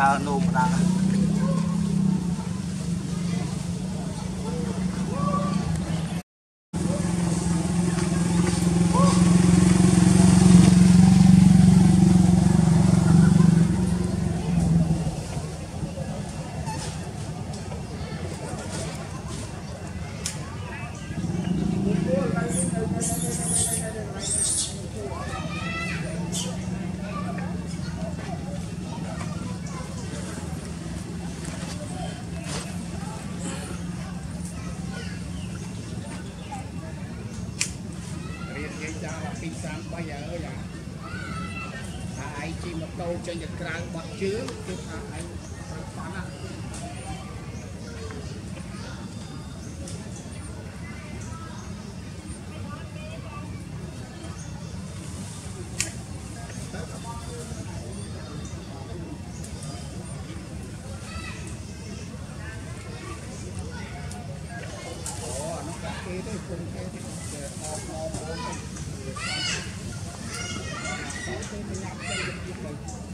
ដើរនោមដើរ ងជិះម៉ូតូចេញទៅក្រៅបោះជើងគឺថាឯងត្រូវប៉ាន់ណា Ồ, nó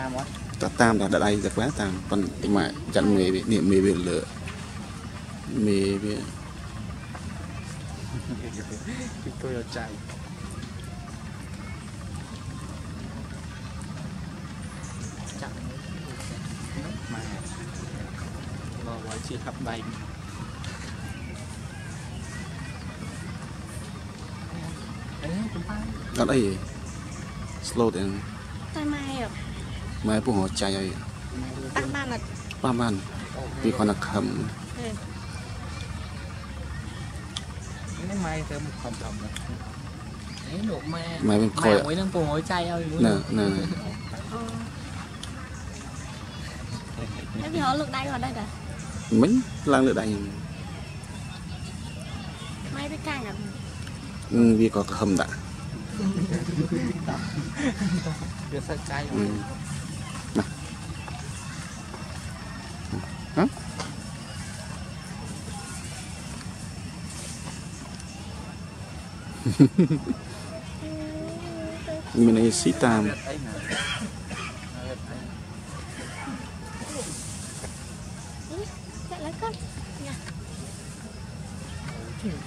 តាមអត់ តតាមតែដៃតែខ្លះតាមប៉ុន្តែមកចាត់មេវានេះមេវាលើមេវា ពីtôi ở chạy ចាក់ម៉ែបើឲ្យជាហាប់ដៃអេកំប៉ា អត់អី slow ไม่ผู้หัวใจตั้งบ้านน่ะป้ามันมีคนนักคำไม่ไม่เติมคำทำนะไม่เป็นคอยไม่ต้องปวดหัวใจเอาอยู่น่ะน่ะ ừ. ờ. Thế thì họ lượt đây vào đây cả. Mình lang lượt đây Mai biết càng à? Vì có hầm đã. Biết sao cay rồi Mình này xí tàm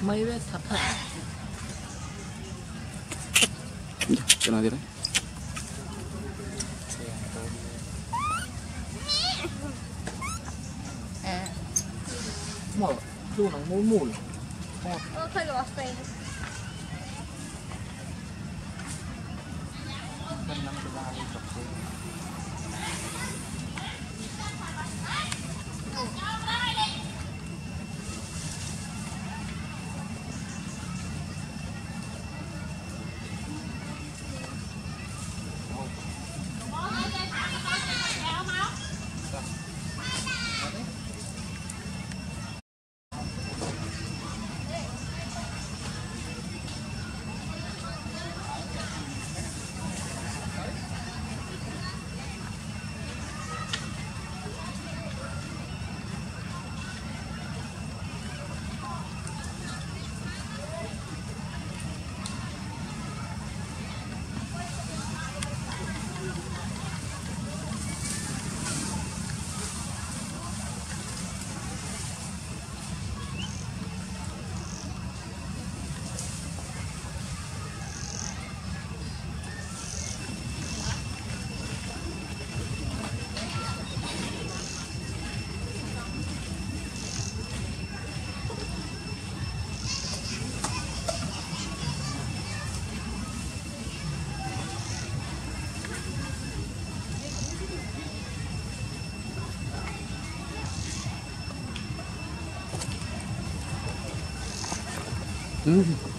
Mây với thật thật Cái nào đi đấy. Mở, dù nó mũi mũi Ờ, thôi là Gandang sa bahay. Mm-hmm.